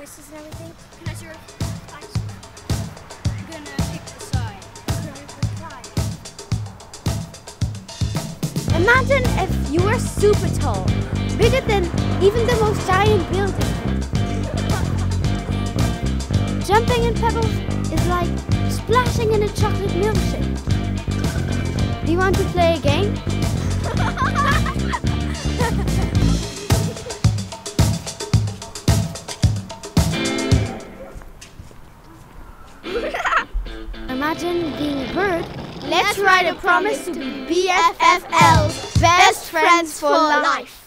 and everything. Can I see your eyes? I'm gonna pick the side. Imagine if you were super tall, bigger than even the most giant building. Jumping in pebbles is like splashing in a chocolate milkshake. Do you want to play a game? Imagine being a bird. Let's write a promise to be BFFLs, best friends for life.